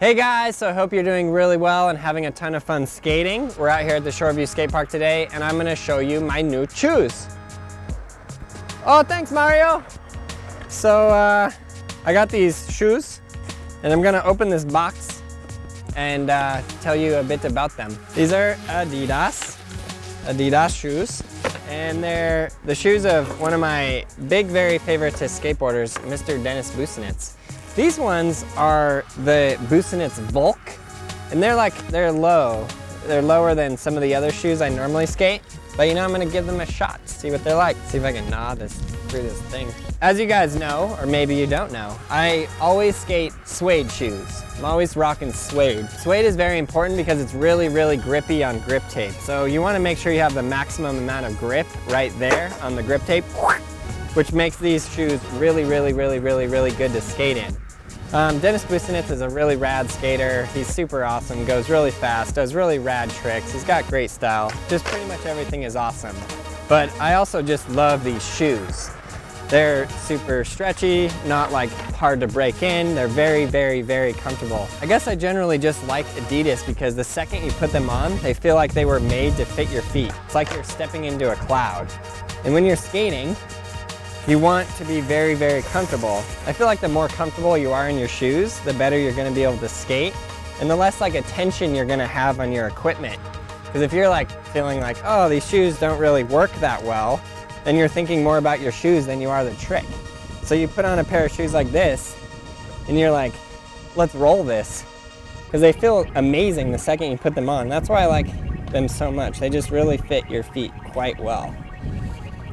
Hey guys, so I hope you're doing really well and having a ton of fun skating. We're out here at the Shoreview Skate Park today and I'm gonna show you my new shoes. Oh, thanks Mario. So uh, I got these shoes and I'm gonna open this box and uh, tell you a bit about them. These are Adidas, Adidas shoes. And they're the shoes of one of my big, very favorite skateboarders, Mr. Dennis Busenitz. These ones are the Busenitz Vulc, and they're like, they're low. They're lower than some of the other shoes I normally skate, but you know, I'm gonna give them a shot, see what they're like, see if I can gnaw this through this thing. As you guys know, or maybe you don't know, I always skate suede shoes. I'm always rocking suede. Suede is very important because it's really, really grippy on grip tape. So you wanna make sure you have the maximum amount of grip right there on the grip tape, which makes these shoes really, really, really, really, really good to skate in. Um, Dennis Busenitz is a really rad skater. He's super awesome, goes really fast, does really rad tricks. He's got great style. Just pretty much everything is awesome. But I also just love these shoes. They're super stretchy, not like hard to break in. They're very, very, very comfortable. I guess I generally just like Adidas because the second you put them on, they feel like they were made to fit your feet. It's like you're stepping into a cloud. And when you're skating, you want to be very, very comfortable. I feel like the more comfortable you are in your shoes, the better you're gonna be able to skate and the less like attention you're gonna have on your equipment. Because if you're like feeling like, oh, these shoes don't really work that well, then you're thinking more about your shoes than you are the trick. So you put on a pair of shoes like this and you're like, let's roll this. Because they feel amazing the second you put them on. That's why I like them so much. They just really fit your feet quite well.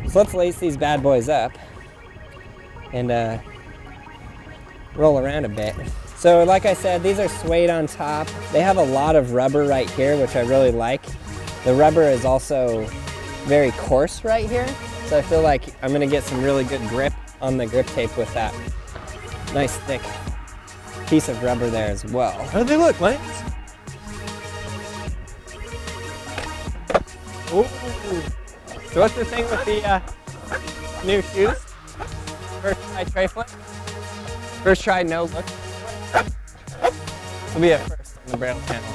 So let's lace these bad boys up and uh, roll around a bit. So like I said, these are suede on top. They have a lot of rubber right here, which I really like. The rubber is also very coarse right here. So I feel like I'm gonna get some really good grip on the grip tape with that nice thick piece of rubber there as well. How do they look, Lance? Ooh. So what's the thing with the uh, new shoes? First try tray flip. First try no look. Will be a first on the Braille channel.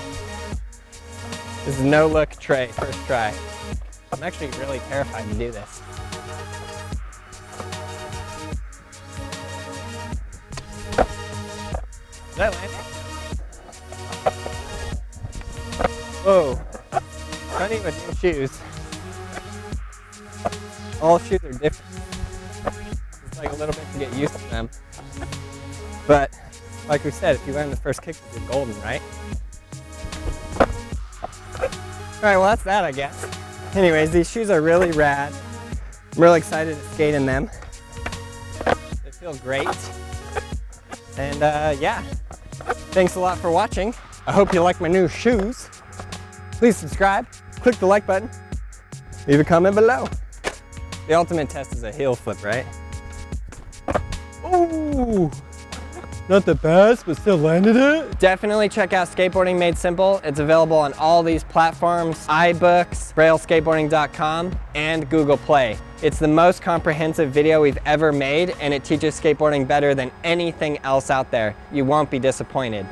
This is no look tray, first try. I'm actually really terrified to do this. Did I land? Whoa. Funny with new shoes. All shoes are different. It's like a little bit to get used to them. But like we said, if you learn the first kick, you're golden, right? All right, well that's that, I guess. Anyways, these shoes are really rad. I'm really excited to skate in them. They feel great. And uh, yeah, thanks a lot for watching. I hope you like my new shoes. Please subscribe, click the like button, leave a comment below. The ultimate test is a heel flip, right? Ooh! Not the best, but still landed it. Definitely check out Skateboarding Made Simple. It's available on all these platforms, iBooks, BrailleSkateboarding.com, and Google Play. It's the most comprehensive video we've ever made, and it teaches skateboarding better than anything else out there. You won't be disappointed.